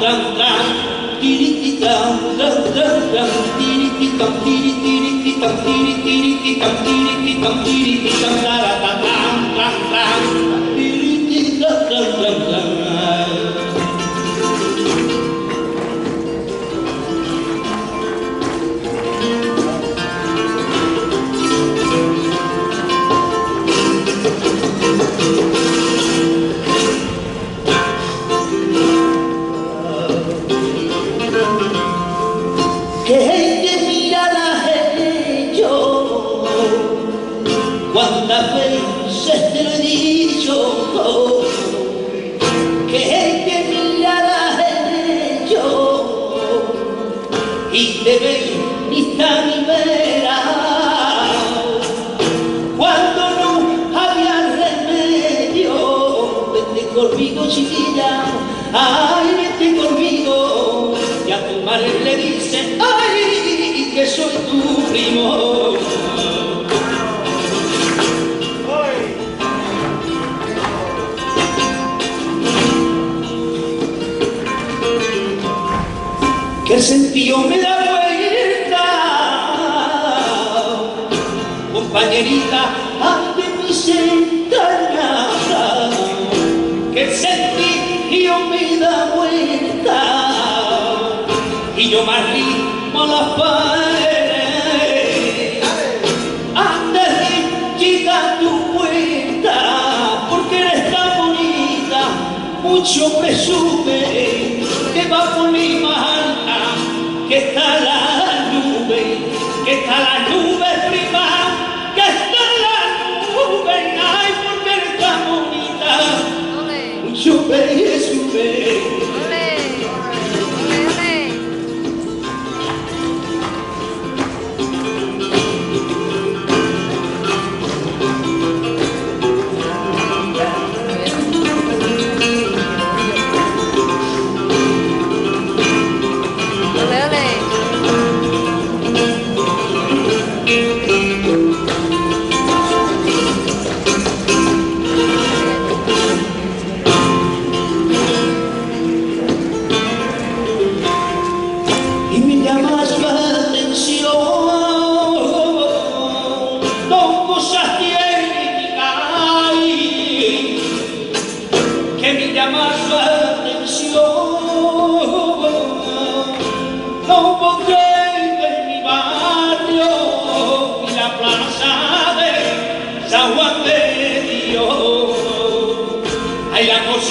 dum dum, dee dee dum dum dum dum, dee dee dum dee dee dum dee dee dum dee dee dum dee dee dum dee dee dum dee dee dum dee dee dum ¿Cuántas veces te lo he dicho? Que el que miraba en ello y te veniste a mi vera cuando no había remedio, vente conmigo chiquilla, ay vente conmigo y a tu madre le dice, ay que soy tu primo. que el sentido me da vuelta, compañerita, ante mis entrañas, que el sentido me da vuelta, y yo más ritmo la pared, antes de llegar tu puerta, porque eres tan bonita, mucho presume que va por mi mano que está la nube, que está la nube prima, que está la nube, ay, porque está bonita. Sube, sube.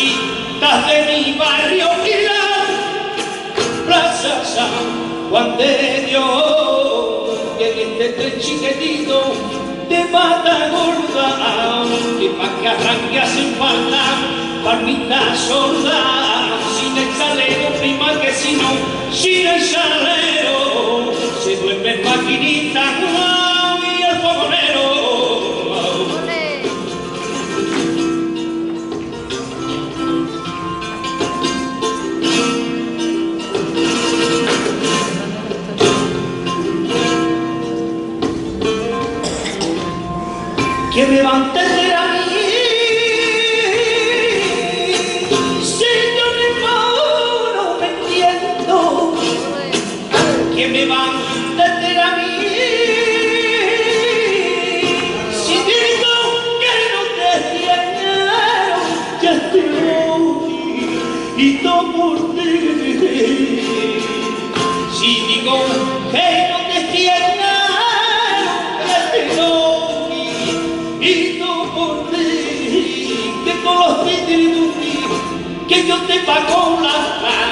turistas de mi barrio que la plaza San Juan de Dios. Y en este tren chiquitito de mata gorda que pa' que arranque sin pala palmita sorda sin el salero prima que si no sin el salero. Se duerme maquinita grito por ti. Si digo que no te tienda, que te doy, por ti, que con los títulos que yo te pago la paz.